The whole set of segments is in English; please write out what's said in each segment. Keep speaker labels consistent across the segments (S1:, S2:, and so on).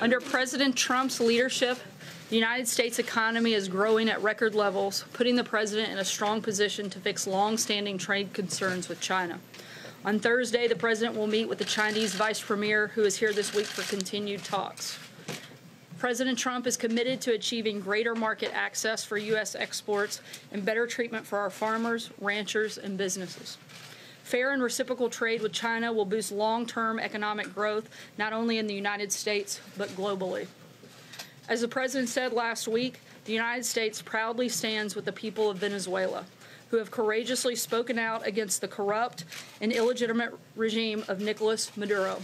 S1: Under President Trump's leadership, the United States economy is growing at record levels, putting the president in a strong position to fix long-standing trade concerns with China. On Thursday, the president will meet with the Chinese vice premier, who is here this week for continued talks. President Trump is committed to achieving greater market access for U.S. exports and better treatment for our farmers, ranchers, and businesses. Fair and reciprocal trade with China will boost long-term economic growth, not only in the United States, but globally. As the President said last week, the United States proudly stands with the people of Venezuela, who have courageously spoken out against the corrupt and illegitimate regime of Nicolas Maduro.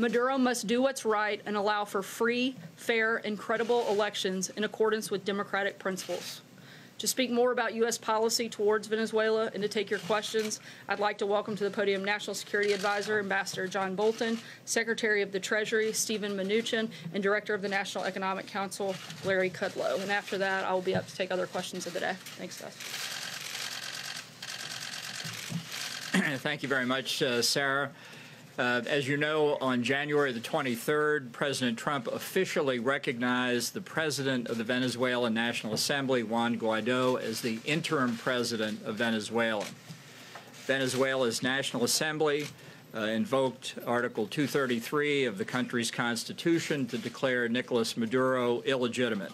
S1: Maduro must do what's right and allow for free, fair, and credible elections in accordance with democratic principles. To speak more about U.S. policy towards Venezuela and to take your questions, I'd like to welcome to the podium National Security Advisor Ambassador John Bolton, Secretary of the Treasury Steven Mnuchin, and Director of the National Economic Council Larry Kudlow. And after that, I will be up to take other questions of the day. Thanks, guys.
S2: Thank you very much, uh, Sarah. Uh, as you know, on January the 23rd, President Trump officially recognized the president of the Venezuelan National Assembly, Juan Guaido, as the interim president of Venezuela. Venezuela's National Assembly uh, invoked Article 233 of the country's constitution to declare Nicolas Maduro illegitimate.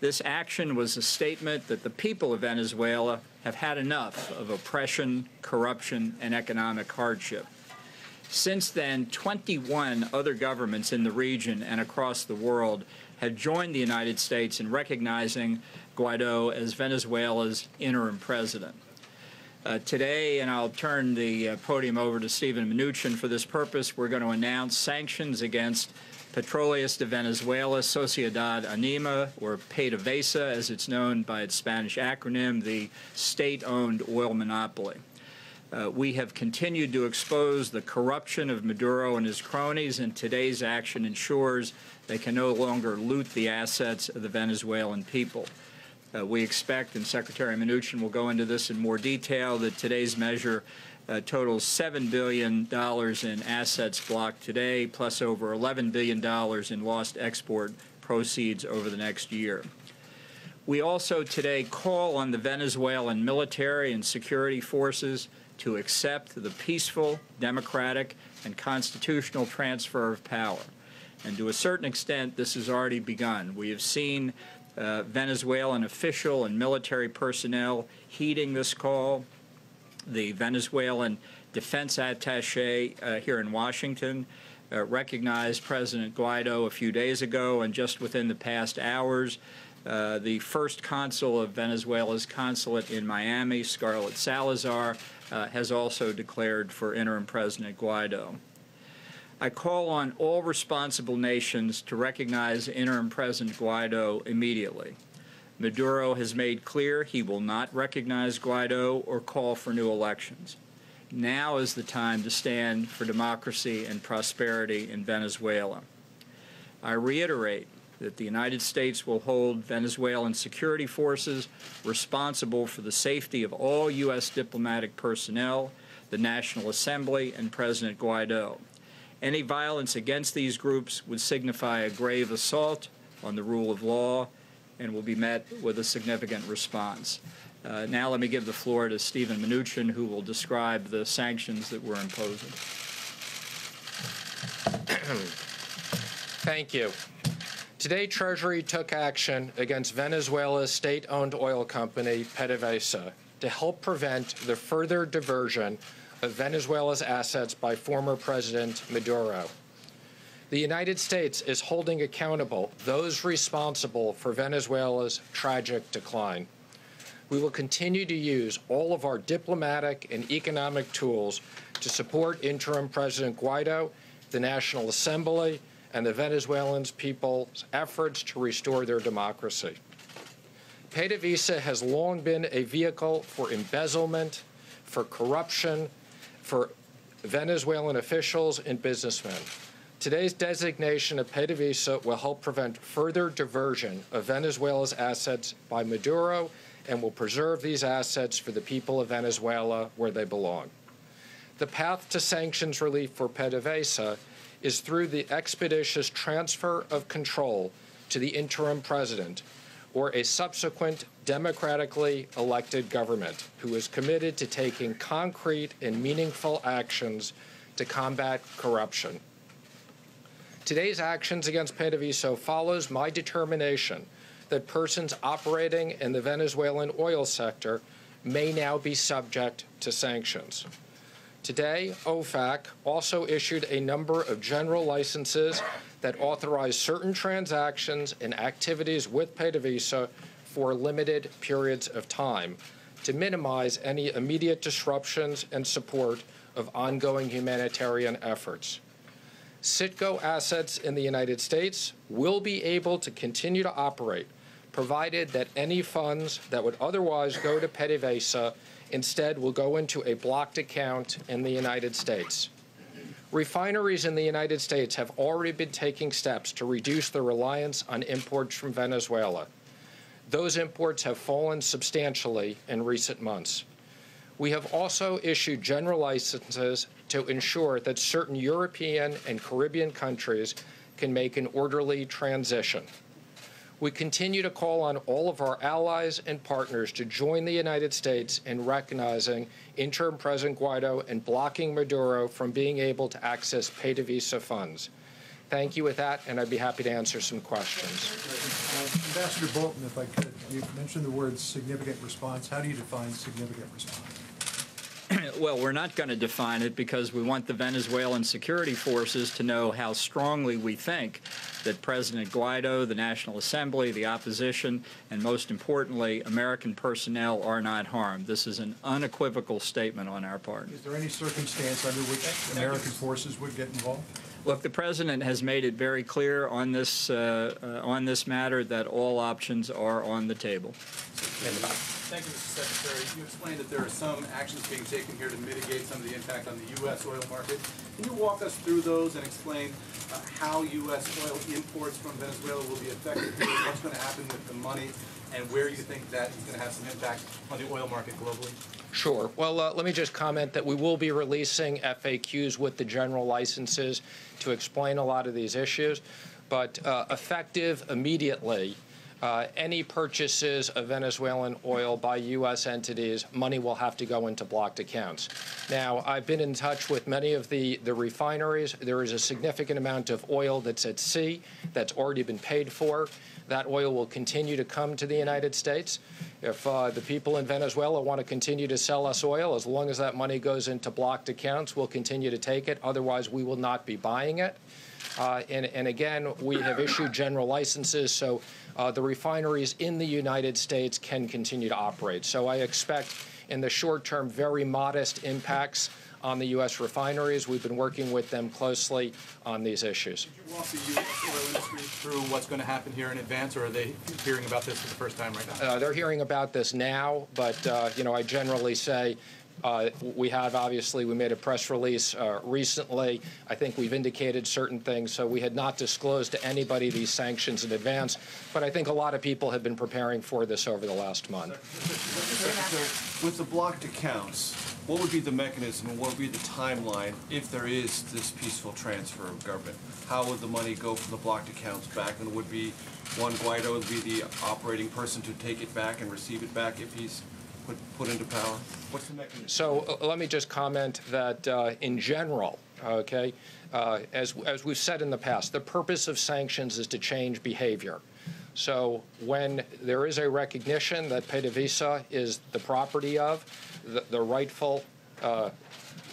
S2: This action was a statement that the people of Venezuela have had enough of oppression, corruption, and economic hardship. Since then, 21 other governments in the region and across the world have joined the United States in recognizing Guaido as Venezuela's interim president. Uh, today, and I'll turn the uh, podium over to Steven Mnuchin for this purpose, we're going to announce sanctions against Petróleos de Venezuela, Sociedad Anima, or PDVSA, as it's known by its Spanish acronym, the state-owned oil monopoly. Uh, we have continued to expose the corruption of Maduro and his cronies, and today's action ensures they can no longer loot the assets of the Venezuelan people. Uh, we expect, and Secretary Mnuchin will go into this in more detail, that today's measure uh, totals $7 billion in assets blocked today, plus over $11 billion in lost export proceeds over the next year. We also today call on the Venezuelan military and security forces to accept the peaceful, democratic, and constitutional transfer of power. And to a certain extent, this has already begun. We have seen uh, Venezuelan official and military personnel heeding this call. The Venezuelan defense attache uh, here in Washington uh, recognized President Guaido a few days ago, and just within the past hours, uh, the first consul of Venezuela's consulate in Miami, Scarlett Salazar, uh, has also declared for interim President Guaido. I call on all responsible nations to recognize interim President Guaido immediately. Maduro has made clear he will not recognize Guaido or call for new elections. Now is the time to stand for democracy and prosperity in Venezuela. I reiterate that the United States will hold Venezuelan security forces responsible for the safety of all U.S. diplomatic personnel, the National Assembly, and President Guaido. Any violence against these groups would signify a grave assault on the rule of law and will be met with a significant response. Uh, now let me give the floor to Steven Mnuchin, who will describe the sanctions that we're imposing.
S3: Thank you. Today, Treasury took action against Venezuela's state-owned oil company, PDVSA, to help prevent the further diversion of Venezuela's assets by former President Maduro. The United States is holding accountable those responsible for Venezuela's tragic decline. We will continue to use all of our diplomatic and economic tools to support interim President Guaido, the National Assembly, and the Venezuelan people's efforts to restore their democracy. PDVSA has long been a vehicle for embezzlement, for corruption, for Venezuelan officials and businessmen. Today's designation of PDVSA will help prevent further diversion of Venezuela's assets by Maduro and will preserve these assets for the people of Venezuela where they belong. The path to sanctions relief for PDVSA is through the expeditious transfer of control to the interim president or a subsequent democratically elected government who is committed to taking concrete and meaningful actions to combat corruption. Today's actions against PDVSA follows my determination that persons operating in the Venezuelan oil sector may now be subject to sanctions. Today, OFAC also issued a number of general licenses that authorize certain transactions and activities with PDVSA for limited periods of time to minimize any immediate disruptions and support of ongoing humanitarian efforts. Citgo assets in the United States will be able to continue to operate, provided that any funds that would otherwise go to PDVSA instead will go into a blocked account in the United States. Refineries in the United States have already been taking steps to reduce their reliance on imports from Venezuela. Those imports have fallen substantially in recent months. We have also issued general licenses to ensure that certain European and Caribbean countries can make an orderly transition. We continue to call on all of our allies and partners to join the United States in recognizing interim President Guaido and blocking Maduro from being able to access PDVSA funds. Thank you with that, and I'd be happy to answer some questions.
S4: Uh, Ambassador Bolton, if I could, you mentioned the word significant response. How do you define significant response?
S2: Well, we're not going to define it because we want the Venezuelan security forces to know how strongly we think that President Guaido, the National Assembly, the opposition, and most importantly, American personnel are not harmed. This is an unequivocal statement on our part.
S4: Is there any circumstance under which American forces would get involved?
S2: Look, the president has made it very clear on this uh, uh, on this matter that all options are on the table.
S5: Thank you, Mr. Secretary. You explained that there are some actions being taken here to mitigate some of the impact on the U.S. oil market. Can you walk us through those and explain uh, how U.S. oil imports from Venezuela will be affected what's going to happen with the money, and where you think that is going to have some impact on the oil market globally?
S3: Sure. Well, uh, let me just comment that we will be releasing FAQs with the general licenses to explain a lot of these issues. But uh, effective immediately, uh, any purchases of Venezuelan oil by U.S. entities, money will have to go into blocked accounts. Now, I've been in touch with many of the, the refineries. There is a significant amount of oil that's at sea that's already been paid for. That oil will continue to come to the United States. If uh, the people in Venezuela want to continue to sell us oil, as long as that money goes into blocked accounts, we'll continue to take it. Otherwise, we will not be buying it. Uh, and, and, again, we have issued general licenses, so uh, the refineries in the United States can continue to operate. So I expect in the short term very modest impacts on the U.S. refineries. We've been working with them closely on these issues.
S5: Could you walk the U.S. oil industry through what's going to happen here in advance, or are they hearing about this for the first time right now?
S3: Uh, they're hearing about this now, but uh, you know, I generally say uh, we have obviously we made a press release uh, recently. I think we've indicated certain things, so we had not disclosed to anybody these sanctions in advance. But I think a lot of people have been preparing for this over the last month.
S6: With the blocked accounts, what would be the mechanism and what would be the timeline if there is this peaceful transfer of government? How would the money go from the blocked accounts back? And would be Juan Guaido would be the operating person to take it back and receive it back if he's put, put into power? What's the mechanism?
S3: So uh, let me just comment that uh, in general, okay, uh, as, as we've said in the past, the purpose of sanctions is to change behavior. So when there is a recognition that PDVSA is the property of the, the rightful uh,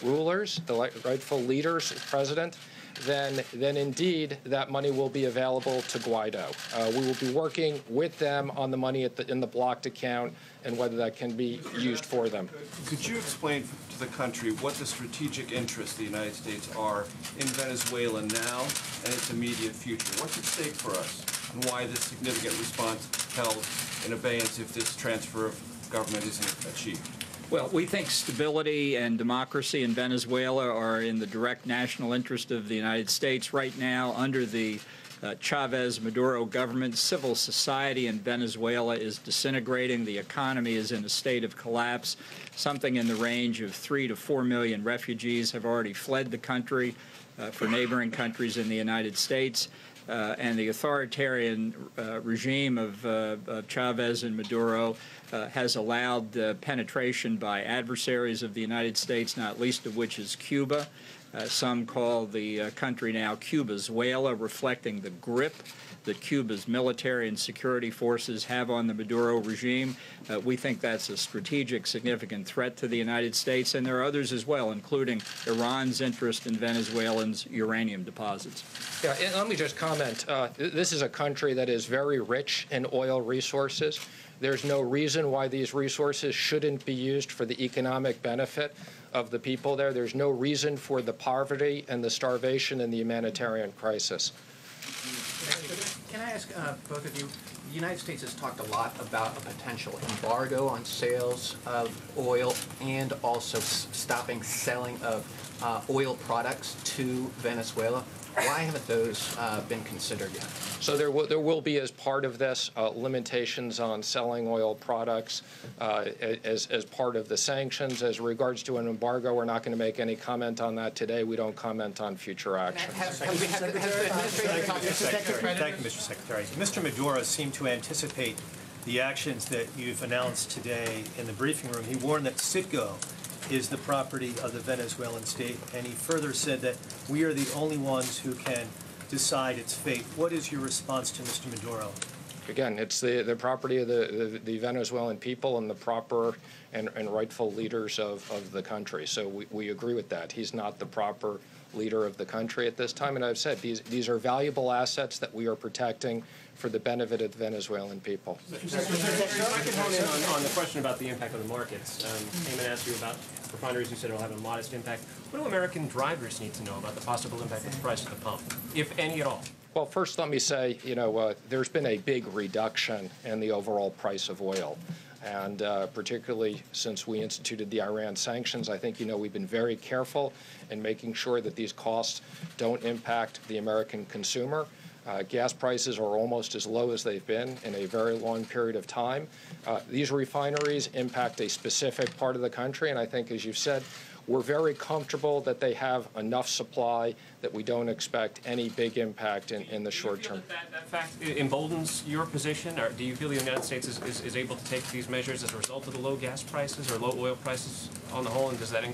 S3: rulers, the rightful leaders, president, then, then indeed that money will be available to Guaido. Uh, we will be working with them on the money the, in the blocked account and whether that can be used for them.
S6: Could you explain to the country what the strategic interests of the United States are in Venezuela now and its immediate future? What's at stake for us and why this significant response held in abeyance if this transfer of government isn't achieved?
S2: Well, we think stability and democracy in Venezuela are in the direct national interest of the United States right now under the uh, Chavez Maduro government. Civil society in Venezuela is disintegrating. The economy is in a state of collapse. Something in the range of three to four million refugees have already fled the country. uh, for neighboring countries in the United States. Uh, and the authoritarian uh, regime of, uh, of Chavez and Maduro uh, has allowed penetration by adversaries of the United States, not least of which is Cuba. Uh, some call the uh, country now Cubazuela, reflecting the grip that Cuba's military and security forces have on the Maduro regime. Uh, we think that's a strategic, significant threat to the United States, and there are others as well, including Iran's interest in Venezuelans' uranium deposits.
S3: Yeah, let me just comment. This is a country that is very rich in oil resources. There's no reason why these resources shouldn't be used for the economic benefit of the people there. There's no reason for the poverty and the starvation and the humanitarian crisis.
S7: Can I ask uh, both of you, the United States has talked a lot about a potential embargo on sales of oil and also s- stopping selling of uh, oil products to Venezuela. Why haven't those uh, been considered yet?
S3: So there will, there will be, as part of this, uh, limitations on selling oil products uh, as, as part of the sanctions. As regards to an embargo, we're not going to make any comment on that today. We don't comment on future actions.
S7: Has, has, has the administration talked to
S8: Secretary. Thank you, Mr. Secretary. Mr. Maduro seemed to anticipate the actions that you've announced today in the briefing room. He warned that Citgo is the property of the Venezuelan state, and he further said that we are the only ones who can decide its fate. What is your response to Mr. Maduro?
S3: Again, it's the, the property of the, the, the Venezuelan people and the proper and, and rightful leaders of, of the country. So we, we agree with that. He's not the proper leader of the country at this time. And I've said these, these are valuable assets that we are protecting for the benefit of the Venezuelan people.
S9: So I can hone in on, on the question about the impact on the markets. Um, Eamon asked you about refineries. You said it'll have a modest impact. What do American drivers need to know about the possible impact of the price at the pump, if any at all?
S3: Well, first, let me say, you know, uh, there's been a big reduction in the overall price of oil. And uh, particularly since we instituted the Iran sanctions, I think, you know, we've been very careful in making sure that these costs don't impact the American consumer. Uh, gas prices are almost as low as they've been in a very long period of time. Uh, these refineries impact a specific part of the country, and I think, as you've said, we're very comfortable that they have enough supply that we don't expect any big impact in, in the short term.
S9: that, that, fact emboldens your position, or do you feel the United States is, is, is able to take these measures as a result of the low gas prices or low oil prices on the whole, and does that in,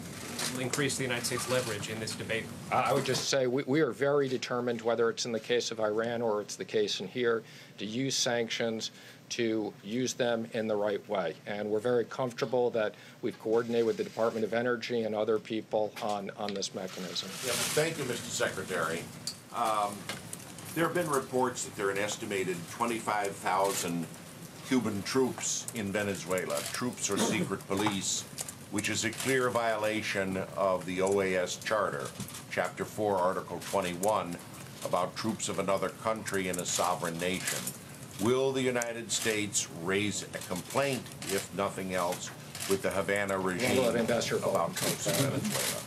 S9: increase the United States leverage in this debate?
S3: I I would just say we, we are very determined, whether it's in the case of Iran or it's the case in here, to use sanctions, to use them in the right way. And we're very comfortable that we've coordinated with the Department of Energy and other people on, on this mechanism.
S10: Thank you, Mr. Secretary. Um, There have been reports that there are an estimated 25,000 Cuban troops in Venezuela, troops or secret police, which is a clear violation of the OAS Charter, Chapter 4, Article 21, about troops of another country in a sovereign nation. Will the United States raise a complaint, if nothing else, with the Havana regime
S3: let
S10: about
S3: Bolton
S10: in Venezuela?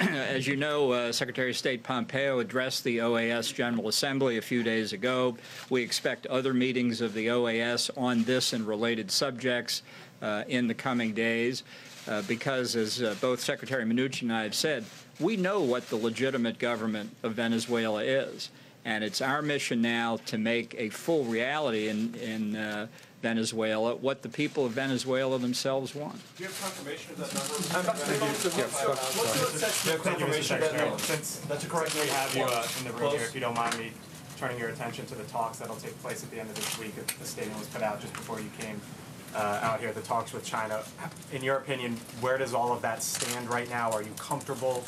S2: As you know, uh, Secretary of State Pompeo addressed the OAS General Assembly a few days ago. We expect other meetings of the OAS on this and related subjects uh, in the coming days uh, because, as uh, both Secretary Mnuchin and I have said, we know what the legitimate government of Venezuela is. And it's our mission now to make a full reality in, in uh, Venezuela what the people of Venezuela themselves want.
S6: Do you have confirmation of that number?
S11: confirmation that, since that's correct, we have you uh, in the room here, if you don't mind me turning your attention to the talks that'll take place at the end of this week. A statement was put out just before you came uh, out here, the talks with China. In your opinion, where does all of that stand right now? Are you comfortable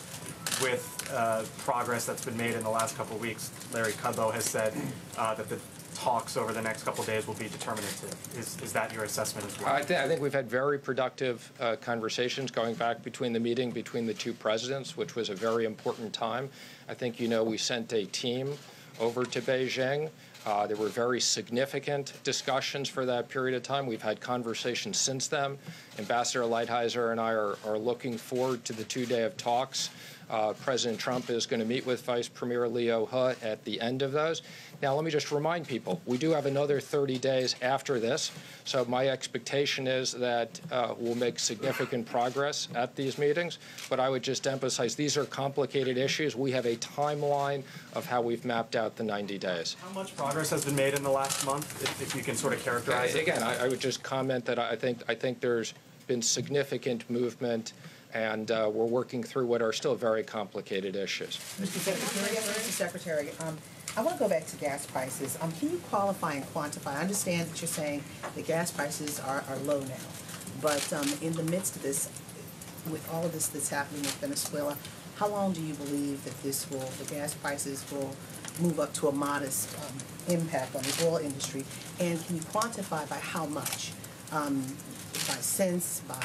S11: with uh, progress that's been made in the last couple of weeks? Larry Kudlow has said uh, that the talks over the next couple of days will be determinative. Is, is that your assessment as well?
S3: I, th- I think we've had very productive uh, conversations going back between the meeting between the two presidents, which was a very important time. I think you know we sent a team over to Beijing. Uh, there were very significant discussions for that period of time. We've had conversations since then. Ambassador Lighthizer and I are, are looking forward to the two day of talks Uh, President Trump is going to meet with Vice Premier Liu He at the end of those. Now, let me just remind people, we do have another 30 days after this, so my expectation is that uh, we'll make significant progress at these meetings, but I would just emphasize these are complicated issues. We have a timeline of how we've mapped out the 90 days.
S11: How much progress has been made in the last month, if, if you can sort of characterize it?
S3: Again, I, I would just comment that I think I think there's been significant movement, and uh, we're working through what are still very complicated issues.
S12: Mr. Secretary, Mr. Secretary, um, I want to go back to gas prices. Um, can you qualify and quantify? I understand that you're saying the gas prices are, are low now, but um, in the midst of this, with all of this that's happening with Venezuela, how long do you believe that this will, the gas prices will move up to a modest um, impact on the oil industry? And can you quantify by how much? Um, by cents, by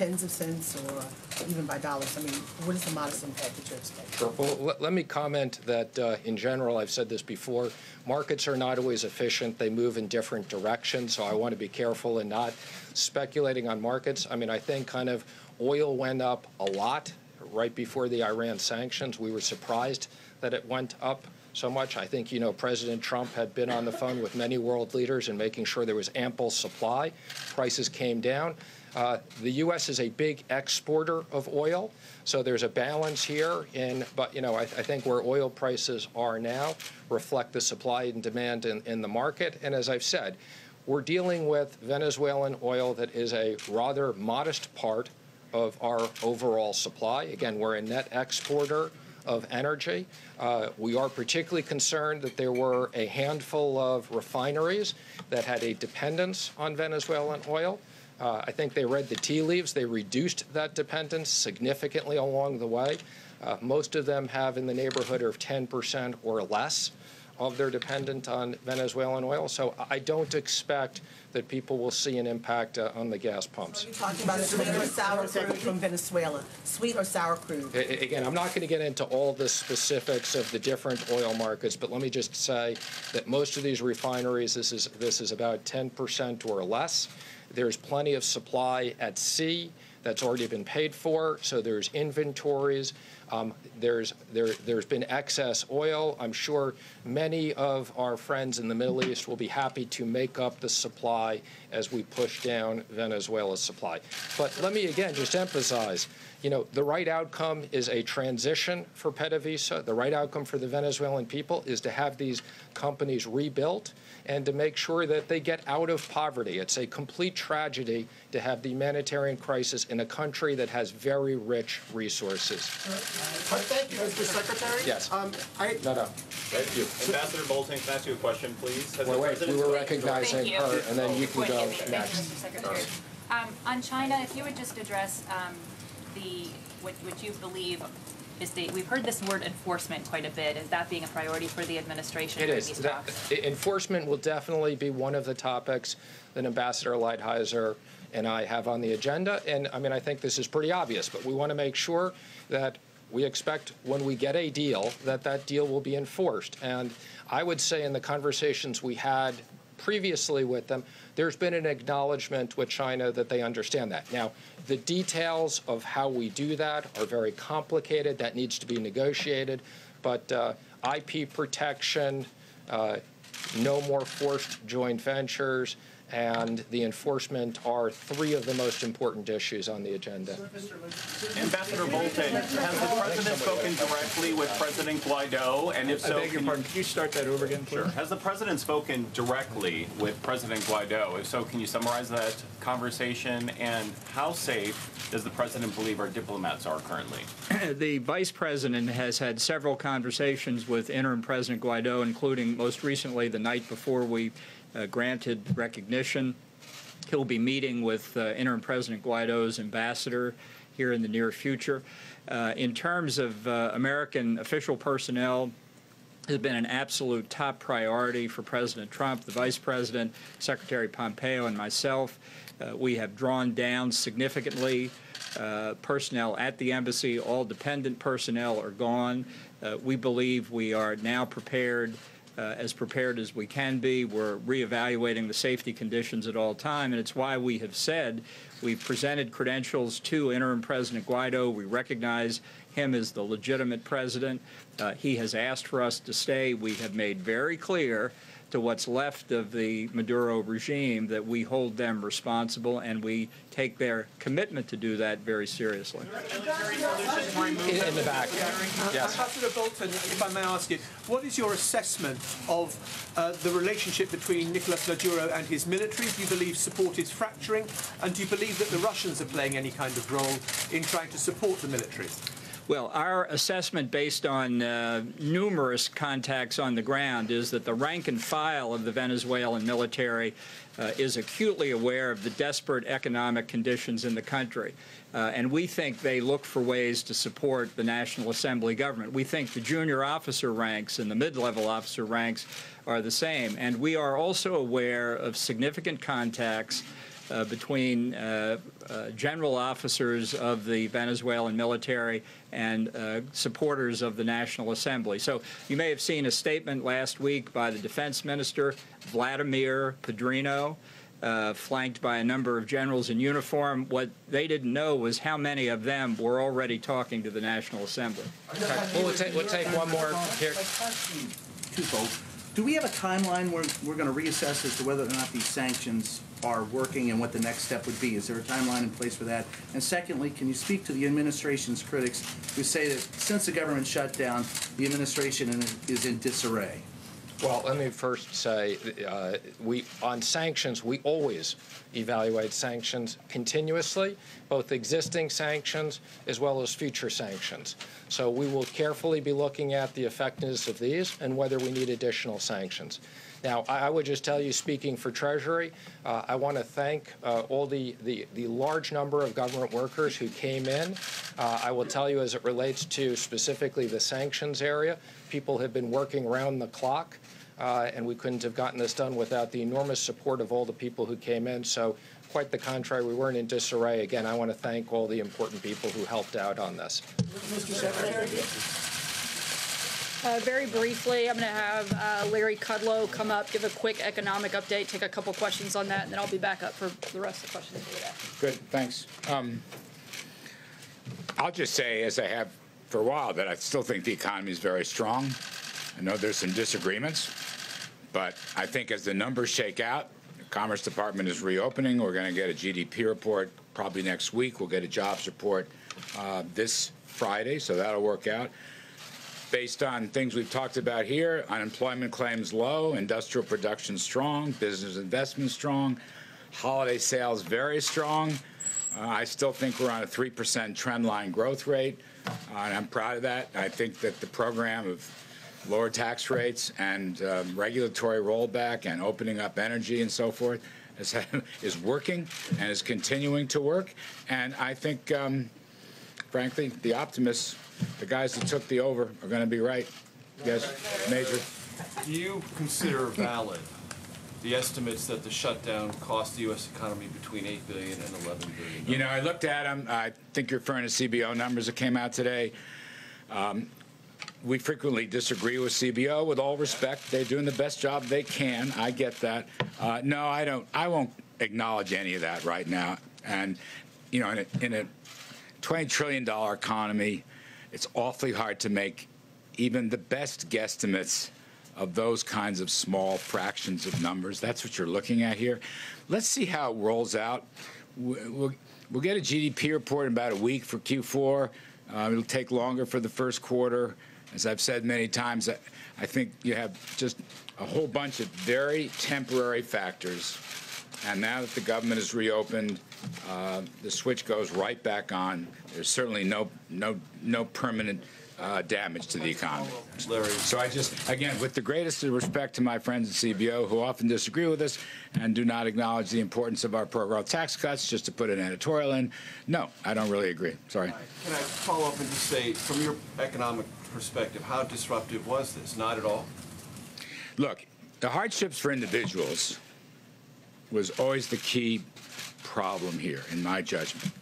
S12: tens of cents, or even by dollars? I mean, what is the modest impact that you're expecting?
S3: Well, let, let me comment that uh, in general, I've said this before, markets are not always efficient. They move in different directions, so I want to be careful in not speculating on markets. I mean, I think kind of oil went up a lot right before the Iran sanctions. We were surprised that it went up so much. I think, you know, President Trump had been on the phone with many world leaders and making sure there was ample supply. Prices came down. Uh, the U.S. is a big exporter of oil, so there's a balance here. In, but you know, I, I think where oil prices are now reflect the supply and demand in, in the market. And as I've said, we're dealing with Venezuelan oil that is a rather modest part of our overall supply. Again, we're a net exporter of energy. Uh, we are particularly concerned that there were a handful of refineries that had a dependence on Venezuelan oil. Uh, I think they read the tea leaves. They reduced that dependence significantly along the way. Uh, most of them have in the neighborhood of 10% or less of their dependent on Venezuelan oil. So I don't expect that people will see an impact uh, on the gas pumps.
S12: Are you talking about sweet or sour crude from Venezuela? Sweet or sour crude?
S3: A- Again, I'm not going to get into all the specifics of the different oil markets, but let me just say that most of these refineries, this is, this is about 10% or less. There's plenty of supply at sea that's already been paid for, so there's inventories. Um, there's, there, there's been excess oil. I'm sure many of our friends in the Middle East will be happy to make up the supply as we push down Venezuela's supply. But let me again just emphasize, you know, the right outcome is a transition for PDVSA. The right outcome for the Venezuelan people is to have these companies rebuilt and to make sure that they get out of poverty. It's a complete tragedy to have the humanitarian crisis in a country that has very rich resources.
S13: Thank you, Mr. Secretary.
S3: Yes.
S13: Um, I,
S3: No, no.
S14: Thank you. Ambassador Bolton, can I ask you a question, please? Has the
S3: Wait, wait,
S14: President
S3: we were
S14: spoken
S3: recognizing
S14: directly-
S3: her, and then you can go
S15: Thank you,
S3: next.
S15: Mr. Secretary. Um, on China, if you would just address, um, the, what, what you believe is the, we've heard this word enforcement quite a bit, is that being a priority for the administration
S3: It is. That- Enforcement will definitely be one of the topics that Ambassador Lighthizer and I have on the agenda. And I mean, I think this is pretty obvious, but we want to make sure that we expect when we get a deal, that that deal will be enforced. And I would say in the conversations we had previously with them, there's been an acknowledgement with China that they understand that. Now, the details of how we do that are very complicated. That needs to be negotiated. But uh, IP protection, uh, no more forced joint ventures, and the enforcement are three of the most important issues on the agenda.
S14: Ambassador Bolton, has the President spoken directly with President Guaido? And if
S2: I
S14: so,
S2: beg your
S14: can
S2: pardon, could you start that over again, please?
S14: Sure. Has the President spoken directly with President Guaido? If so, can you summarize that conversation? And how safe does the President believe our diplomats are currently?
S2: the Vice President has had several conversations with interim President Guaido, including most recently the night before we granted recognition. He'll be meeting with uh, interim President Guaido's ambassador here in the near future. Uh, in terms of uh, American official personnel, has been an absolute top priority for President Trump, the Vice President, Secretary Pompeo, and myself. Uh, we have drawn down significantly uh, personnel at the embassy. All dependent personnel are gone. Uh, we believe we are now prepared, uh, as prepared as we can be. We're reevaluating the safety conditions at all time, and it's why we have said we've presented credentials to interim President Guaido. We recognize him as the legitimate president. Uh, he has asked for us to stay. We have made very clear to what's left of the Maduro regime that we hold them responsible and we take their commitment to do that very seriously.
S3: In, in the back. Yes.
S16: Ambassador Bolton, if I may ask you, what is your assessment of uh, the relationship between Nicolas Maduro and his military? Do you believe support is fracturing? And do you believe that the Russians are playing any kind of role in trying to support the military?
S2: Well, our assessment based on uh, numerous contacts on the ground is that the rank and file of the Venezuelan military uh, is acutely aware of the desperate economic conditions in the country. Uh, and we think they look for ways to support the National Assembly government. We think the junior officer ranks and the mid-level officer ranks are the same. And we are also aware of significant contacts uh, between uh, uh, general officers of the Venezuelan military and uh, supporters of the National Assembly. So you may have seen a statement last week by the defense minister, Vladimir Padrino, uh, flanked by a number of generals in uniform. What they didn't know was how many of them were already talking to the National Assembly.
S3: Okay. We'll take, we'll take one more here.
S17: Twofold. Do we have a timeline where we're going to reassess as to whether or not these sanctions are working and what the next step would be? Is there a timeline in place for that? And secondly, can you speak to the administration's critics who say that since the government shut down, the administration is in disarray?
S3: Well, let me first say, uh, we, on sanctions, we always evaluate sanctions continuously, both existing sanctions as well as future sanctions. So we will carefully be looking at the effectiveness of these and whether we need additional sanctions. Now, I I would just tell you, speaking for Treasury, uh, I want to thank uh, all the, the, the large number of government workers who came in. Uh, I will tell you, as it relates to specifically the sanctions area, people have been working round the clock, uh, and we couldn't have gotten this done without the enormous support of all the people who came in. So, quite the contrary, we weren't in disarray. Again, I want to thank all the important people who helped out on this.
S16: Mr. Secretary?
S1: Uh, very briefly, I'm going to have uh, Larry Kudlow come up, give a quick economic update, take a couple questions on that, and then I'll be back up for the rest of the questions for today.
S18: Good, thanks. Um, I'll just say, as I have for a while, that I still think the economy is very strong. I know there's some disagreements, but I think as the numbers shake out, the Commerce Department is reopening. We're going to get a GDP report probably next week. We'll get a jobs report uh, this Friday, so that'll work out. Based on things we've talked about here, unemployment claims low, industrial production strong, business investment strong, holiday sales very strong. Uh, I still think we're on a 3% trend line growth rate, uh, and I'm proud of that. I think that the program of lower tax rates and um, regulatory rollback and opening up energy and so forth is, is working and is continuing to work. And I think, um, frankly, the optimists, the guys that took the over, are going to be right. Yes, Major.
S6: Do you consider valid the estimates that the shutdown cost the U.S. economy between $8 billion and $11 billion?
S18: You know, I looked at them. I think you're referring to CBO numbers that came out today. Um, we frequently disagree with CBO. With all respect, they're doing the best job they can. I get that. Uh, no, I don't. I won't acknowledge any of that right now. And you know, in a, in a 20 trillion dollar economy, it's awfully hard to make even the best guesstimates of those kinds of small fractions of numbers. That's what you're looking at here. Let's see how it rolls out. We'll, we'll get a GDP report in about a week for Q4. Uh, it'll take longer for the first quarter. As I've said many times, I, I think you have just a whole bunch of very temporary factors. And now that the government is reopened, uh, the switch goes right back on. There's certainly no no no permanent uh, damage to the economy.
S6: Larry.
S18: So I just, again, with the greatest respect to my friends at CBO who often disagree with us and do not acknowledge the importance of our pro-growth tax cuts, just to put an editorial in, no, I don't really agree. Sorry.
S6: Can I follow up and just say, from your economic perspective, how disruptive was this? Not at all?
S18: Look, the hardships for individuals was always the key problem here, in my judgment.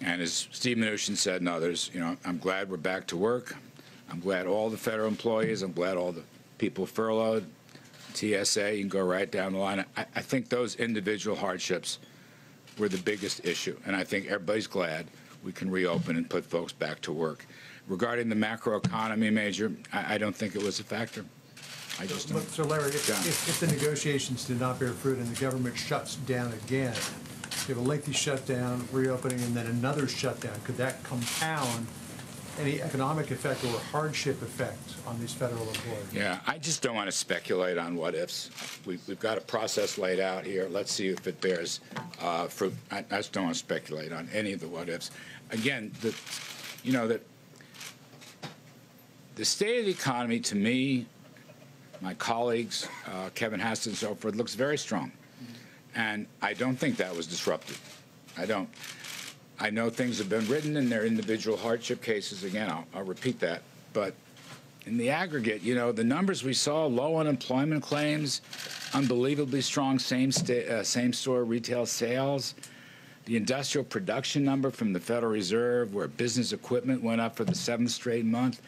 S18: And as Steve Mnuchin said and others, you know, I'm glad we're back to work. I'm glad all the federal employees, I'm glad all the people furloughed, TSA, you can go right down the line. I, I think those individual hardships were the biggest issue. And I think everybody's glad we can reopen and put folks back to work. Regarding the macroeconomy major, I, I don't think it was a factor. I just don't.
S4: So Larry, if,
S18: John.
S4: if if the negotiations did not bear fruit and the government shuts down again, you have a lengthy shutdown, reopening, and then another shutdown, could that compound any economic effect or hardship effect on these federal employees?
S18: Yeah, I just don't want to speculate on what ifs. We've, we've got a process laid out here. Let's see if it bears uh, fruit. I, I just don't want to speculate on any of the what ifs. Again, the, you know, that the state of the economy to me, my colleagues, uh, Kevin Hassett and so forth, looks very strong. And I don't think that was disrupted. I don't. I know things have been written in their individual hardship cases. Again, I'll, I'll repeat that. But in the aggregate, you know, the numbers we saw, low unemployment claims, unbelievably strong same, uh, same store retail sales, the industrial production number from the Federal Reserve, where business equipment went up for the seventh straight month.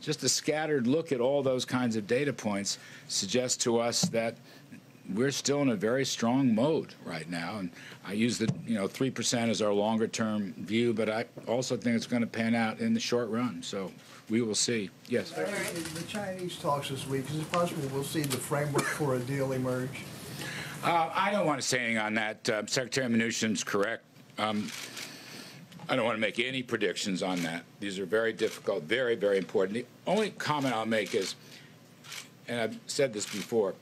S18: Just a scattered look at all those kinds of data points suggests to us that we're still in a very strong mode right now. And I use the, you know, 3% as our longer term view, but I also think it's going to pan out in the short run. So we will see. Yes.
S13: The Chinese talks this week, is it possible we'll see the framework for a deal emerge?
S18: Uh, I don't want to say anything on that. Uh, Secretary Mnuchin's correct. Um, I don't want to make any predictions on that. These are very difficult, very, very important. The only comment I'll make is, and I've said this before,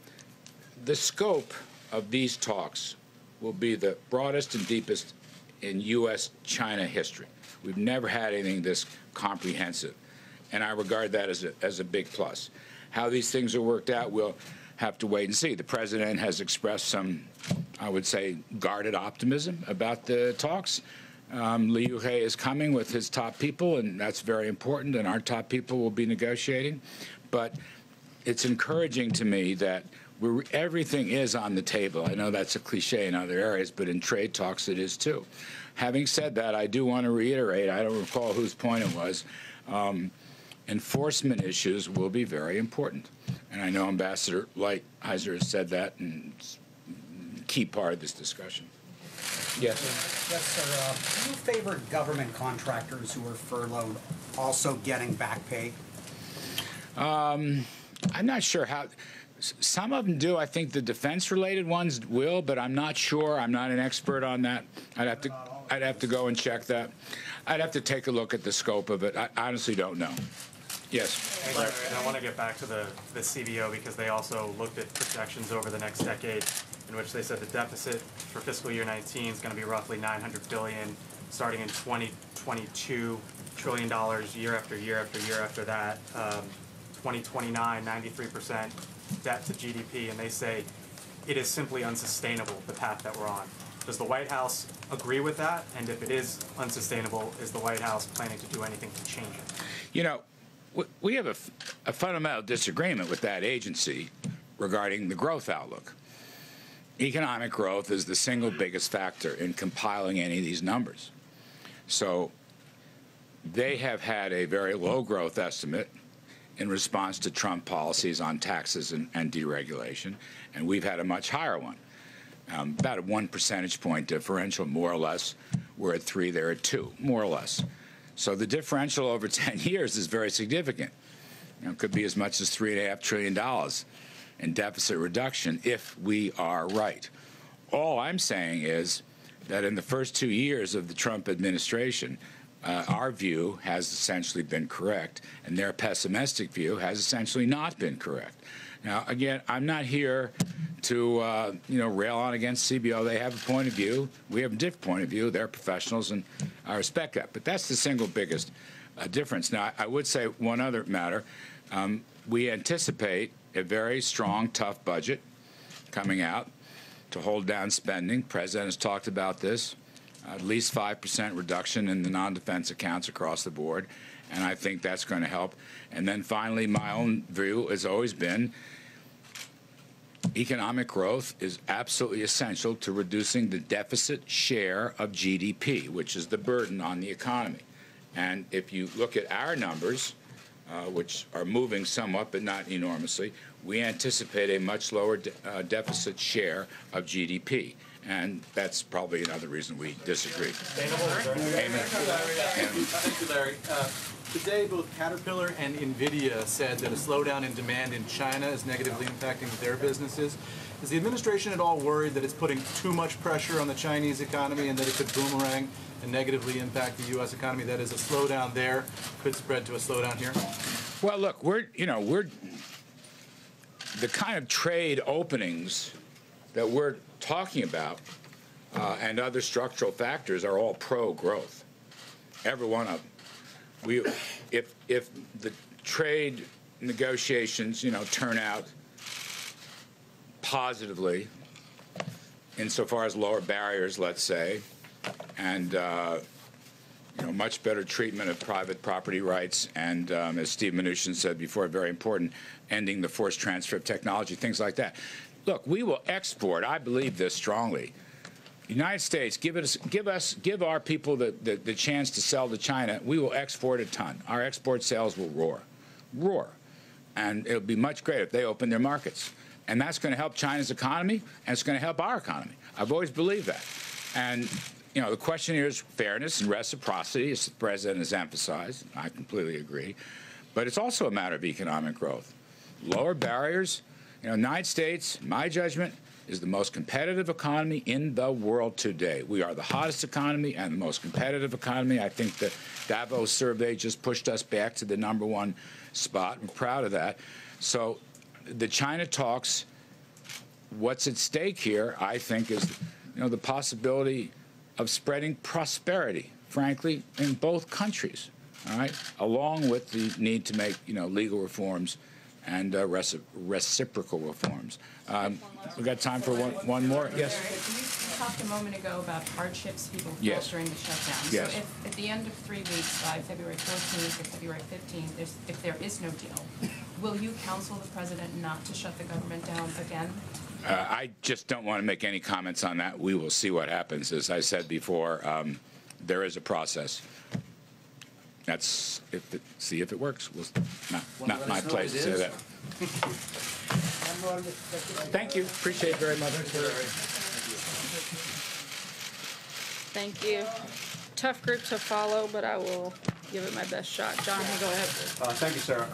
S18: the scope of these talks will be the broadest and deepest in U.S. China history. We've never had anything this comprehensive, and I regard that as a, as a big plus. How these things are worked out, we'll have to wait and see. The president has expressed some, I would say, guarded optimism about the talks. Um, Liu He is coming with his top people, and that's very important, and our top people will be negotiating. But it's encouraging to me that everything is on the table. I know that's a cliche in other areas, but in trade talks it is too. Having said that, I do want to reiterate, I don't recall whose point it was, um, enforcement issues will be very important. And I know Ambassador Lighthizer has said that, and it's a key part of this discussion. Yes.
S19: Yes, sir. Uh, Do you favor government contractors who are furloughed also getting back pay?
S18: Um, I'm not sure how. s- Some of them do. I think the defense-related ones will, but I'm not sure. I'm not an expert on that. I'd have to. I'd have to go and check that. I'd have to take a look at the scope of it. I honestly don't know. Yes.
S11: Larry, and I want to get back to the, the CBO because they also looked at projections over the next decade in which they said the deficit for fiscal year 19 is going to be roughly 900 billion, starting in 2022, trillion dollars year after year after year after that. Um, 2029, 93% debt to GDP, and they say it is simply unsustainable, the path that we're on. Does the White House agree with that? And if it is unsustainable, is the White House planning to do anything to change it?
S18: You know, we have a, fundamental disagreement with that agency regarding the growth outlook. Economic growth is the single biggest factor in compiling any of these numbers. So they have had a very low growth estimate in response to Trump policies on taxes and, and deregulation, and we've had a much higher one. Um, about a one percentage point differential, more or less. We're at three, they're at two, more or less. So the differential over 10 years is very significant. You know, it could be as much as three and a half trillion in deficit reduction if we are right. All I'm saying is that in the first two years of the Trump administration, uh, our view has essentially been correct, and their pessimistic view has essentially not been correct. Now, again, I'm not here to uh, you know rail on against CBO. They have a point of view. We have a different point of view. They're professionals, and I respect that. But that's the single biggest uh, difference. Now, I, I would say one other matter. Um, we anticipate a very strong, tough budget coming out to hold down spending. President has talked about this. At least 5% reduction in the non-defense accounts across the board, and I think that's going to help. And then finally, my own view has always been economic growth is absolutely essential to reducing the deficit share of GDP, which is the burden on the economy. And if you look at our numbers, uh, which are moving somewhat but not enormously, we anticipate a much lower de- uh, deficit share of GDP. And that's probably another reason we disagree. Amen.
S5: Thank you, Larry. Uh, Today, both Caterpillar and NVIDIA said that a slowdown in demand in China is negatively impacting their businesses. Is the administration at all worried that it's putting too much pressure on the Chinese economy and that it could boomerang and negatively impact the U.S. economy? That is, a slowdown there could spread to a slowdown here?
S18: Well, look, we're, you know, we're, the kind of trade openings that we're talking about uh, and other structural factors are all pro-growth. Every one of them. We, if, if the trade negotiations, you know, turn out positively insofar as lower barriers, let's say, and uh, you know, much better treatment of private property rights, and um, as Steve Mnuchin said before, very important, ending the forced transfer of technology, things like that. Look, we will export. I believe this strongly. United States, give us, give us, give our people the, the, the chance to sell to China. We will export a ton. Our export sales will roar, roar, and it'll be much greater if they open their markets. And that's going to help China's economy, and it's going to help our economy. I've always believed that. And you know, the question here is fairness and reciprocity, as the president has emphasized. I completely agree. But it's also a matter of economic growth. Lower barriers. You know, United States, my judgment, is the most competitive economy in the world today. We are the hottest economy and the most competitive economy. I think the Davos survey just pushed us back to the number one spot. I'm proud of that. So the China talks, what's at stake here, I think, is you know, the possibility of spreading prosperity, frankly, in both countries, all right, along with the need to make, you know, legal reforms and uh, reci reciprocal reforms. Um, we got time for one, one more? Yes?
S20: You talked a moment ago about hardships people felt
S18: Yes.
S20: during the shutdown.
S18: Yes.
S20: So if, at the end of three weeks, by February 14th or February 15th, if there is no deal, will you counsel the president not to shut the government down again?
S18: Uh, I just don't want to make any comments on that. We will see what happens. As I said before, um, there is a process. That's if it, see if it works. We'll, not
S19: Well,
S18: not my place to say that. Thank you. Appreciate it very much.
S1: Thank you. Tough group to follow, but I will give it my best shot. John, go ahead.
S21: Uh, Thank you, Sarah.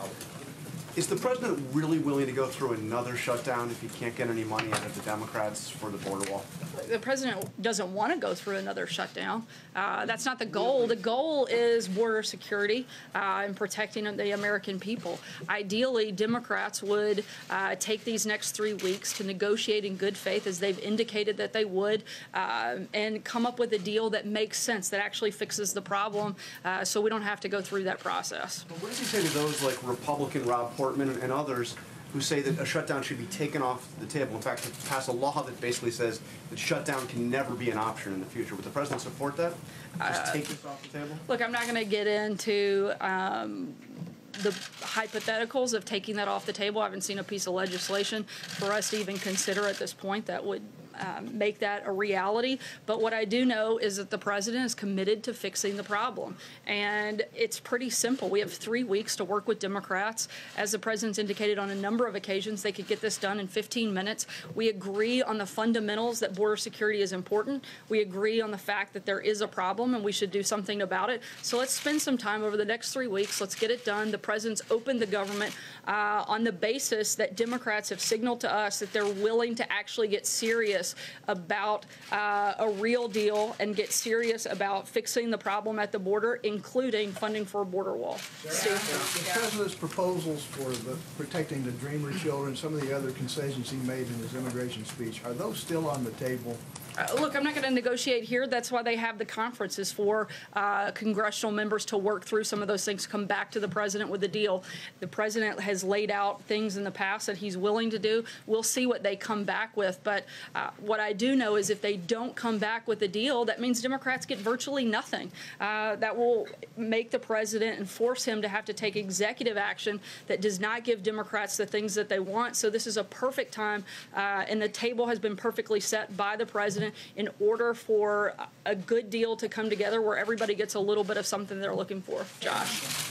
S21: Is the president really willing to go through another shutdown if he can't get any money out of the Democrats for the border wall?
S1: the president doesn't want to go through another shutdown. Uh, that's not the goal. The goal is border security uh, and protecting the American people. Ideally, Democrats would uh, take these next three weeks to negotiate in good faith, as they've indicated that they would, uh, and come up with a deal that makes sense, that actually fixes the problem, uh, so we don't have to go through that process.
S21: But what does he say to those like Republican Rob Portman and others who say that a shutdown should be taken off the table? In fact, to pass a law that basically says that shutdown can never be an option in the future. Would the president support that? Just
S1: Uh,
S21: take this off the table?
S1: Look, I'm not going to get into um, the hypotheticals of taking that off the table. I haven't seen a piece of legislation for us to even consider at this point that would um, make that a reality. But what I do know is that the president is committed to fixing the problem. And it's pretty simple. We have three weeks to work with Democrats. As the president's indicated on a number of occasions, they could get this done in 15 minutes. We agree on the fundamentals that border security is important. We agree on the fact that there is a problem and we should do something about it. So let's spend some time over the next three weeks. Let's get it done. The president's opened the government uh, on the basis that Democrats have signaled to us that they're willing to actually get serious about uh, a real deal and get serious about fixing the problem at the border, including funding for a border wall. Steve?
S13: The president's proposals for the, protecting the Dreamer children, some of the other concessions he made in his immigration speech, are those still on the table?
S1: Uh, Look, I'm not going to negotiate here. That's why they have the conferences for uh, congressional members to work through some of those things, come back to the president with a deal. The president has laid out things in the past that he's willing to do. We'll see what they come back with. But uh, what I do know is if they don't come back with a deal, that means Democrats get virtually nothing. Uh, That will make the president and force him to have to take executive action that does not give Democrats the things that they want. So this is a perfect time, uh, and the table has been perfectly set by the president in order for a good deal to come together where everybody gets a little bit of something they're looking for. Josh?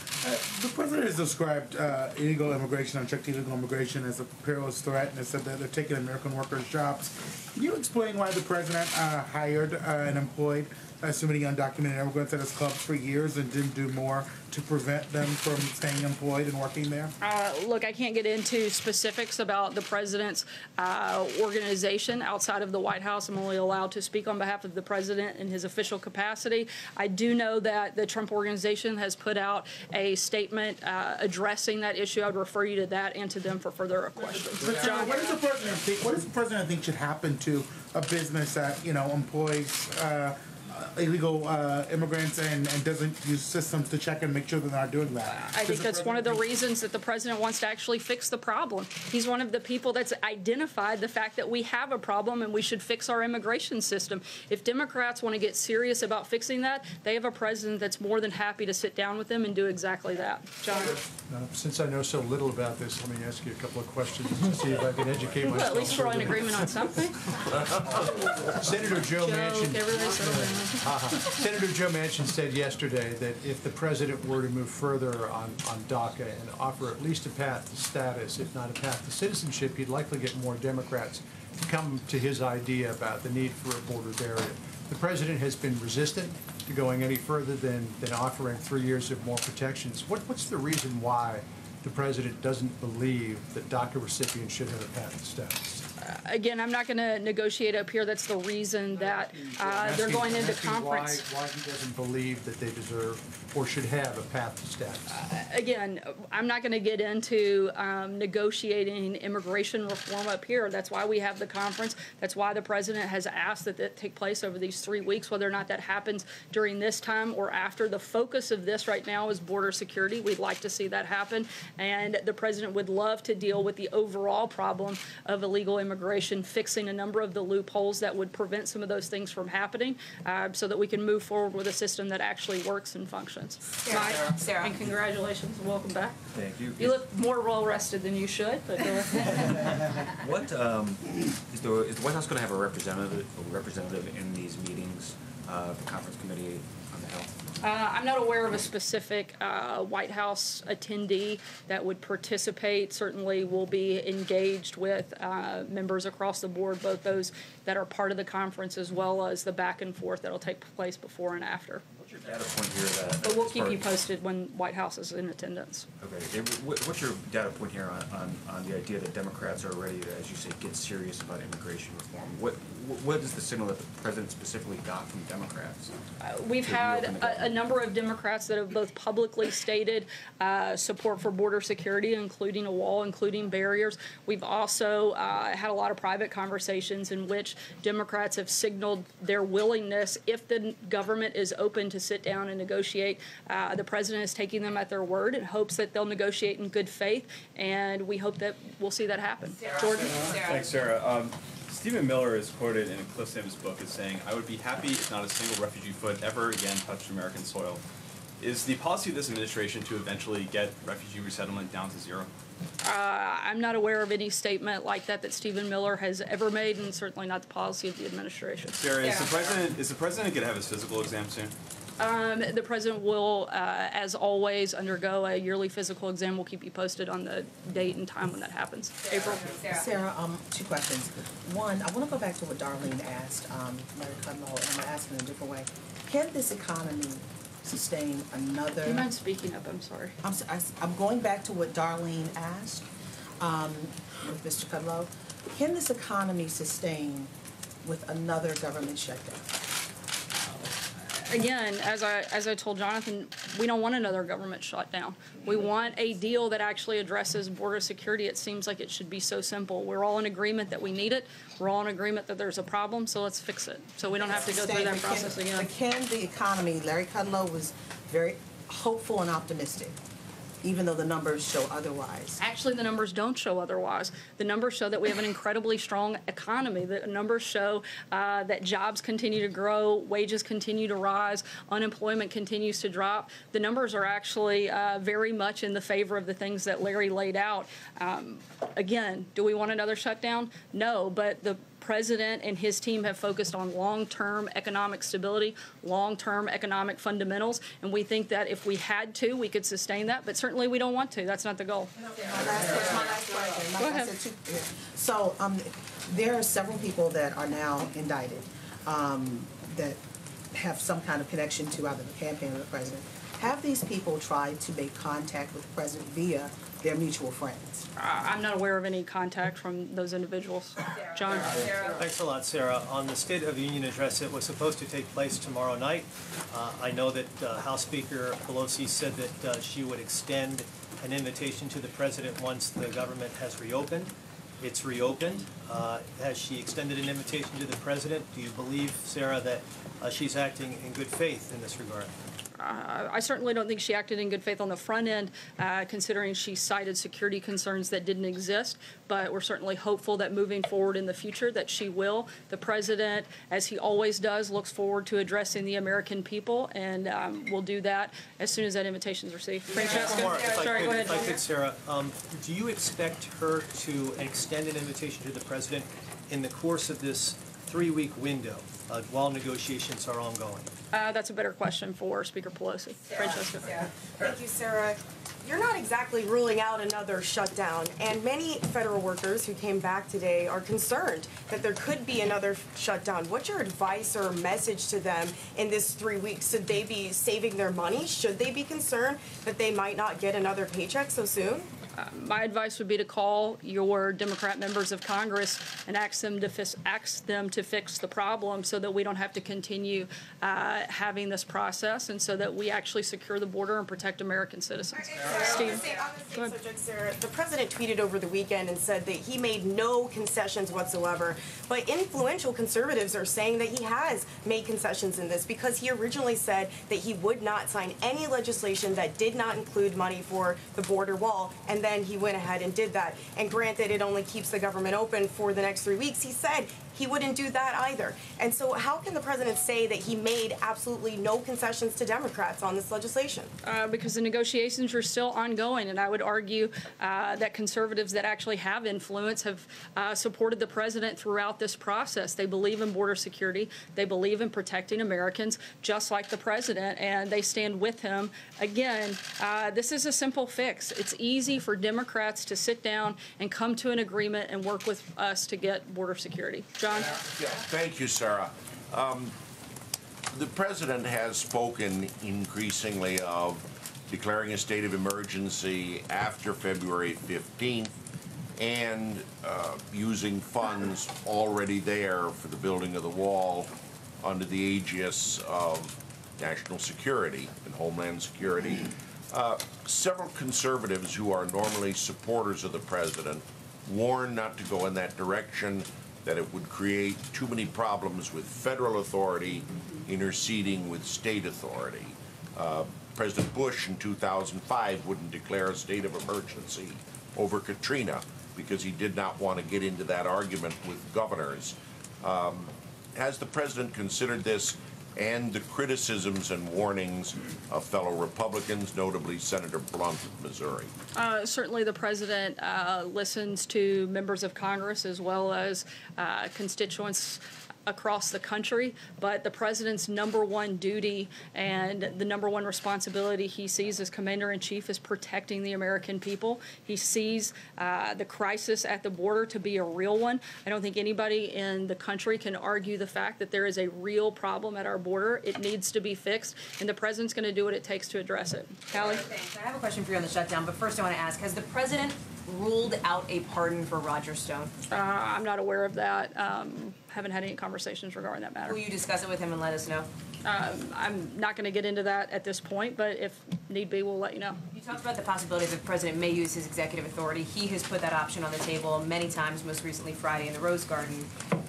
S22: The president has described uh, illegal immigration, unchecked illegal immigration, as a perilous threat, and has said that they're taking American workers' jobs. Can you explain why the president uh, hired uh, and employed uh, so many undocumented immigrants at his clubs for years and didn't do more to prevent them from staying employed and working there?
S1: Uh, look, I can't get into specifics about the president's uh, organization outside of the White House. I'm only allowed to speak on behalf of the president in his official capacity. I do know that the Trump organization has put out a statement uh, addressing that issue. I'd refer you to that and to them for further questions.
S22: But John, what does the president think? What does the president think should happen to a business that you know employs uh, illegal uh, immigrants and, and doesn't use systems to check and make sure they're not doing that?
S1: I think that's one of the reasons that the president wants to actually fix the problem. He's one of the people that's identified the fact that we have a problem and we should fix our immigration system. If Democrats want to get serious about fixing that, they have a president that's more than happy to sit down with them and do exactly that. John?
S4: Uh, Since I know so little about this, let me ask you a couple of questions to see if I can educate
S1: Well,
S4: myself.
S1: at least we're in agreement on something.
S4: Senator Joe
S1: Joke,
S4: Manchin. Senator Joe Manchin said yesterday that if the president were to move further on, on DACA and offer at least a path to status, if not a path to citizenship, he'd likely get more Democrats to come to his idea about the need for a border barrier. The president has been resistant to going any further than, than offering three years of more protections. What, what's the reason why the president doesn't believe that DACA recipients should have a path to status?
S1: Again, I'm not going to negotiate up here. That's the reason that uh, they're going into
S4: asking
S1: conference.
S4: Why, why he doesn't believe that they deserve or should have a path to status?
S1: again, I'm not going to get into um, negotiating immigration reform up here. That's why we have the conference. That's why the president has asked that that take place over these three weeks, whether or not that happens during this time or after. The focus of this right now is border security. We'd like to see that happen. And the president would love to deal with the overall problem of illegal immigration, fixing a number of the loopholes that would prevent some of those things from happening uh, so that we can move forward with a system that actually works and functions. Mike,
S23: Sarah.
S1: and congratulations, and welcome back.
S23: Thank you.
S1: You look more well rested than you should, but go ahead.
S23: What, um, is the, is the White House gonna have a representative, a representative in these meetings, uh, the conference committee on the health?
S1: Uh, I'm not aware of a specific uh, White House attendee that would participate. Certainly we'll be engaged with uh, members across the board, both those that are part of the conference as well as the back and forth that'll take place before and after.
S23: What's your data point here that?
S1: But we'll keep you posted when White House is in attendance.
S23: Okay, what's your data point here on, on, on the idea that Democrats are ready to, as you say, get serious about immigration reform? What, wh- what is the signal that the president specifically got from Democrats?
S1: We've had a, a number of Democrats that have both publicly stated uh, support for border security, including a wall, including barriers. We've also uh, had a lot of private conversations in which Democrats have signaled their willingness, if the government is open to sit down and negotiate. Uh, the president is taking them at their word and hopes that they'll negotiate in good faith, and we hope that we'll see that happen. Jordan?
S24: Thanks, Sarah. Um, Stephen Miller is quoted in a Cliff Sims book as saying, I would be happy if not a single refugee foot ever again touched American soil. Is the policy of this administration to eventually get refugee resettlement down to zero?
S1: Uh, I'm not aware of any statement like that that Stephen Miller has ever made, and certainly not the policy of the administration.
S24: Sarah, is the president is the president going to have his physical exam soon?
S1: Um, the president will, uh, as always, undergo a yearly physical exam. We'll keep you posted on the date and time when that happens. April?
S12: Sarah, um, two questions. One, I want to go back to what Darlene asked, um, Larry Kudlow, and I'm going to ask it in a different way. Can this economy sustain another?
S1: Do you mind speaking up? I'm sorry.
S12: I'm, s- I s- I'm going back to what Darlene asked, um, with Mr. Kudlow. Can this economy sustain with another government shutdown?
S1: Again, as I, as I told Jonathan, we don't want another government shutdown. We want a deal that actually addresses border security. It seems like it should be so simple. We're all in agreement that we need it. We're all in agreement that there's a problem, so let's fix it. So we don't have to go through that process again.
S12: Can the economy, Larry Kudlow was very hopeful and optimistic, even though the numbers show otherwise.
S1: Actually, the numbers don't show otherwise. The numbers show that we have an incredibly strong economy. The numbers show uh, that jobs continue to grow, wages continue to rise, unemployment continues to drop. The numbers are actually uh, very much in the favor of the things that Larry laid out. Um, again, do we want another shutdown? No, but the president and his team have focused on long-term economic stability, long-term economic fundamentals, and we think that if we had to, we could sustain that, but certainly we don't want to. That's not the goal.
S12: My last question, my last question. My-
S1: Go ahead.
S12: said two- yeah. So, um, there are several people that are now indicted, um, that have some kind of connection to either the campaign or the president. Have these people tried to make contact with the president via their mutual friends?
S1: I- I'm not aware of any contact from those individuals. John?
S25: Thanks a lot, Sarah. On the State of the Union address, it was supposed to take place tomorrow night. Uh, I know that uh, House Speaker Pelosi said that uh, she would extend an invitation to the president once the government has reopened. It's reopened. Uh, Has she extended an invitation to the president? Do you believe, Sarah, that uh, she's acting in good faith in this regard?
S1: Uh, I certainly don't think she acted in good faith on the front end, uh, considering she cited security concerns that didn't exist. But we're certainly hopeful that moving forward in the future, that she will. The president, as he always does, looks forward to addressing the American people, and um, will do that as soon as that invitation is received. Francesca?
S25: Mark, if
S1: Sorry,
S25: could-
S1: go ahead.
S25: If I could, Sarah, um, do you expect her to extend an invitation to the president in the course of this three-week window uh, while negotiations are ongoing?
S1: Uh, That's a better question for Speaker Pelosi. Francesca?
S26: Thank you, Sarah. You're not exactly ruling out another shutdown, and many federal workers who came back today are concerned that there could be another shutdown. What's your advice or message to them in this three weeks? Should they be saving their money? Should they be concerned that they might not get another paycheck so soon?
S1: My advice would be to call your Democrat members of Congress and ask them to fix, ask them to fix the problem so that we don't have to continue uh, having this process and so that we actually secure the border and protect American citizens.
S26: On the
S1: Steve?
S26: same, on the same subject, Sarah, the president tweeted over the weekend and said that he made no concessions whatsoever. But influential conservatives are saying that he has made concessions in this because he originally said that he would not sign any legislation that did not include money for the border wall, and then he went ahead and did that. And granted, it only keeps the government open for the next three weeks. He said he wouldn't do that either. And so, how can the president say that he made absolutely no concessions to Democrats on this legislation?
S1: Uh, because the negotiations are still ongoing, and I would argue uh, that conservatives that actually have influence have uh, supported the president throughout this process. They believe in border security, they believe in protecting Americans, just like the president, and they stand with him. Again, uh, this is a simple fix. It's easy for Democrats to sit down and come to an agreement and work with us to get border security.
S27: Yeah, thank you, Sarah. Um, The president has spoken increasingly of declaring a state of emergency after February 15th and uh, using funds already there for the building of the wall under the aegis of national security and homeland security. Uh, Several conservatives who are normally supporters of the president warn not to go in that direction, that it would create too many problems with federal authority interceding with state authority. Uh, President Bush in 2005 wouldn't declare a state of emergency over Katrina because he did not want to get into that argument with governors. Um, Has the president considered this and the criticisms and warnings of fellow Republicans, notably Senator Blunt of Missouri?
S1: Uh, Certainly, the president uh, listens to members of Congress as well as uh, constituents across the country, but the president's number one duty and the number one responsibility he sees as commander-in-chief is protecting the American people. He sees uh, the crisis at the border to be a real one. I don't think anybody in the country can argue the fact that there is a real problem at our border. It needs to be fixed, and the president's going to do what it takes to address it. Hallie?
S28: Thanks. I have a question for you on the shutdown, but first I want to ask, has the president ruled out a pardon for Roger Stone?
S1: Uh, I'm not aware of that. Um, haven't had any conversations regarding that matter.
S28: Will you discuss it with him and let us know?
S1: Um, I'm not going to get into that at this point, but if need be, we'll let you know.
S28: You talked about the possibility that the president may use his executive authority. He has put that option on the table many times, most recently Friday in the Rose Garden.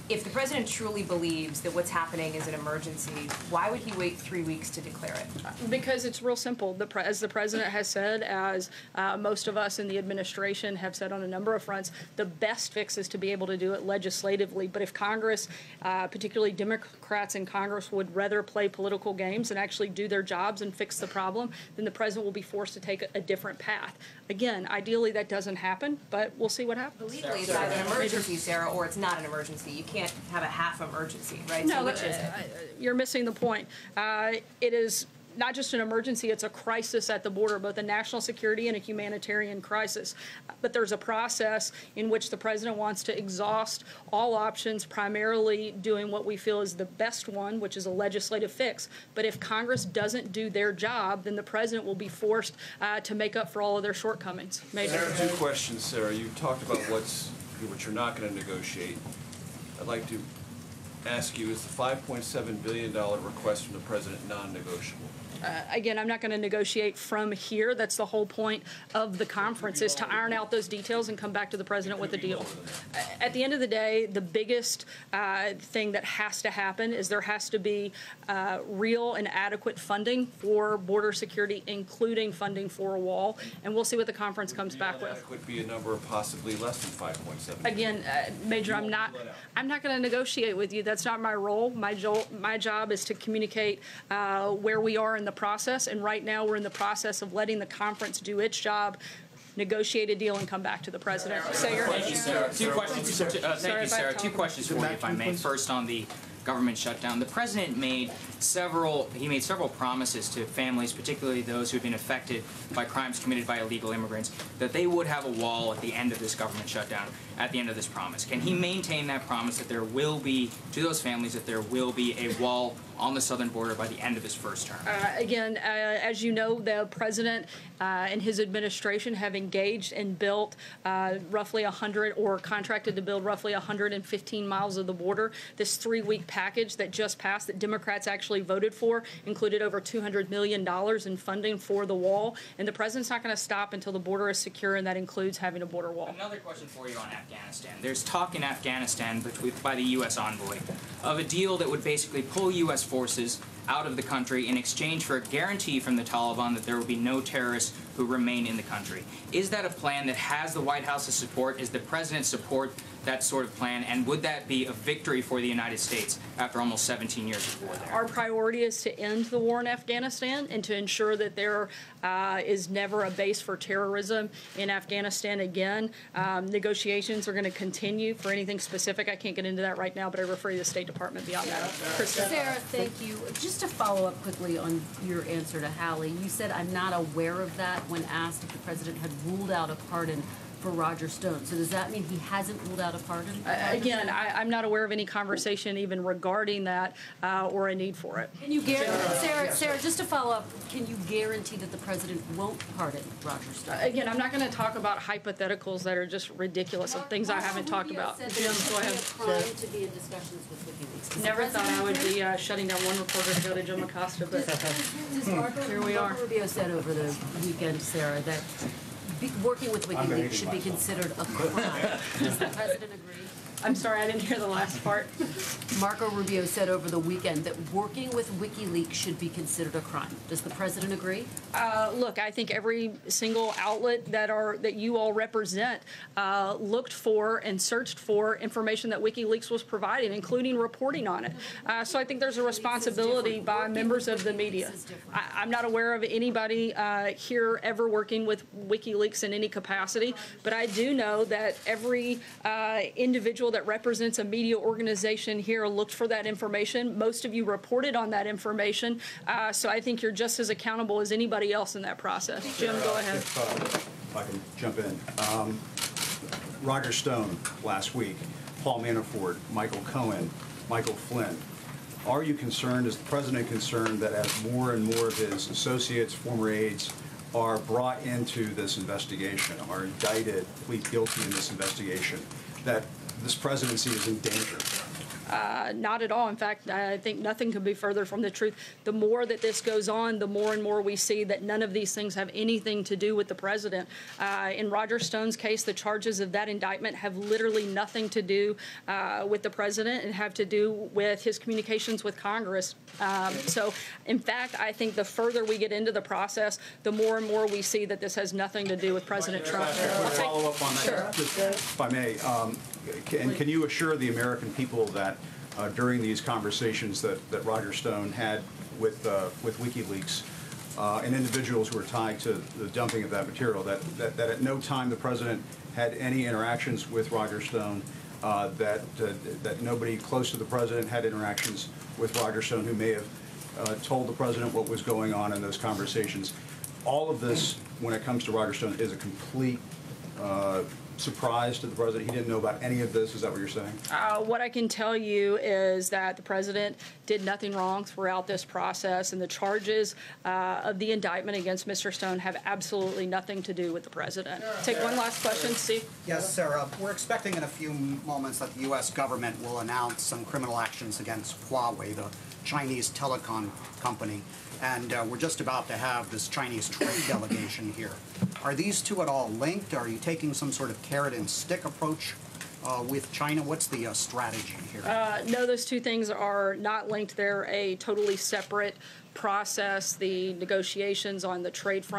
S28: If the president truly believes that what's happening is an emergency, why would he wait three weeks to declare it?
S1: Because it's real simple. The pre- as the president has said, as uh, most of us in the administration have said on a number of fronts, the best fix is to be able to do it legislatively. But if Congress, uh, particularly Democrats in Congress, would rather play political games and actually do their jobs and fix the problem, then the president will be forced to take a, a different path. Again, ideally that doesn't happen, but we'll see what happens.
S28: Legally, it's either an emergency, Sarah, or it's not an emergency. You can't have a half emergency, right? So
S1: No,
S28: which is it?
S1: uh, you're missing the point. Uh, It is not just an emergency, it's a crisis at the border, both a national security and a humanitarian crisis. But there's a process in which the president wants to exhaust all options, primarily doing what we feel is the best one, which is a legislative fix. But if Congress doesn't do their job, then the president will be forced uh, to make up for all of their shortcomings. Major.
S6: Two questions, Sarah. You talked about what's, what you're not gonna negotiate. I'd like to ask you, is the five point seven billion dollar request from the president non-negotiable?
S1: Uh, Again, I'm not going to negotiate from here. That's the whole point of the conference, is to iron out those details and come back to the president with a deal. At the end of the day, the biggest uh, thing that has to happen is there has to be uh, real and adequate funding for border security, including funding for a wall, and we'll see what the conference comes back with.
S6: Would be a number of possibly less than five point seven.
S1: Again, uh, Major, I'm not, I'm not going to negotiate with you. That's not my role. My jo, my job is to communicate uh, where we are in the process, and right now, we're in the process of letting the conference do its job, negotiate a deal, and come back to the president. Say your
S29: Thank you, Sarah. Two questions, uh, thank you, Sarah. Two questions for you, if I may. First, on the government shutdown. The president made several, he made several promises to families, particularly those who have been affected by crimes committed by illegal immigrants, that they would have a wall at the end of this government shutdown, at the end of this promise. Can he maintain that promise that there will be, to those families, that there will be a wall on the southern border by the end of his first term?
S1: Uh, Again, uh, as you know, the president uh, and his administration have engaged and built uh, roughly 100, or contracted to build roughly 115 miles of the border. This three-week package that just passed, that Democrats actually voted for, included over $200 million in funding for the wall. And the president's not going to stop until the border is secure, and that includes having a border wall.
S29: Another question for you on Afghanistan. There's talk in Afghanistan by the U.S. envoy of a deal that would basically pull U.S. forces out of the country in exchange for a guarantee from the Taliban that there will be no terrorists who remain in the country. Is that a plan that has the White House's support? Is the president support that sort of plan? And would that be a victory for the United States after almost 17 years of war there?
S1: Our priority is to end the war in Afghanistan and to ensure that there uh, is never a base for terrorism in Afghanistan again. Um, negotiations are going to continue for anything specific. I can't get into that right now, but I refer you to the State Department beyond that. Kristen.
S30: Sarah, thank you. Just to follow up quickly on your answer to Hallie, you said, I'm not aware of that. When asked if the president had ruled out a pardon for Roger Stone. So does that mean he hasn't ruled out a pardon?
S1: Uh, Again, I, I'm not aware of any conversation even regarding that uh, or a need for it.
S30: Can you guarantee, Sarah, Sarah, just to follow up, can you guarantee that the president won't pardon Roger Stone?
S1: Again, I'm not going to talk about hypotheticals that are just ridiculous of things I haven't talked about.
S30: Said
S1: Jim,
S30: that
S1: go
S30: it
S1: ahead.
S30: would crime to be in discussions with WikiLeaks.
S1: Never thought I would be uh, shutting down one reporter to go to Jim Acosta, but
S30: Does Marco,
S1: here we are.
S30: Rubio said over the weekend, Sarah, that be, working with WikiLeaks should be considered a crime. Does the president agree?
S1: I'm sorry, I didn't hear the last part.
S30: Marco Rubio said over the weekend that working with WikiLeaks should be considered a crime. Does the president agree?
S1: Uh, look, I think every single outlet that are that you all represent uh, looked for and searched for information that WikiLeaks was providing, including reporting on it. Uh, so I think there's a responsibility by members of the media. I, I'm not aware of anybody uh, here ever working with WikiLeaks in any capacity, but I do know that every uh, individual that represents a media organization here looked for that information. Most of you reported on that information, uh, so I think you're just as accountable as anybody else in that process. Jim, go ahead.
S31: If, uh, if I can jump in. Um, Roger Stone last week, Paul Manafort, Michael Cohen, Michael Flynn. Are you concerned, is the president concerned that as more and more of his associates, former aides, are brought into this investigation, are indicted, plead guilty in this investigation, that this presidency is in danger?
S1: Uh, not at all. In fact, I think nothing could be further from the truth. The more that this goes on, the more and more we see that none of these things have anything to do with the president. Uh, in Roger Stone's case, the charges of that indictment have literally nothing to do uh, with the president and have to do with his communications with Congress. Um, so, in fact, I think the further we get into the process, the more and more we see that this has nothing to do with President Trump.
S31: Follow up on that, just if I may. Um, And can you assure the American people that uh, during these conversations that that Roger Stone had with uh, with WikiLeaks uh, and individuals who were tied to the dumping of that material, that that that at no time the president had any interactions with Roger Stone uh, that, uh, that nobody close to the president had interactions with Roger Stone, who may have uh, told the president what was going on in those conversations. All of this, when it comes to Roger Stone, is a complete surprise to the president. He didn't know about any of this. Is that what you're saying?
S1: Uh, What I can tell you is that the president did nothing wrong throughout this process, and the charges uh, of the indictment against Mr. Stone have absolutely nothing to do with the president. Take one last question, Steve.
S19: Yes, Sarah, we're expecting in a few moments that the U.S. government will announce some criminal actions against Huawei, the Chinese telecom company, and uh, we're just about to have this Chinese trade delegation here. Are these two at all linked? Are you taking some sort of carrot and stick approach uh, with China? What's the uh, strategy here?
S1: Uh, No, those two things are not linked. They're a totally separate process. The negotiations on the trade front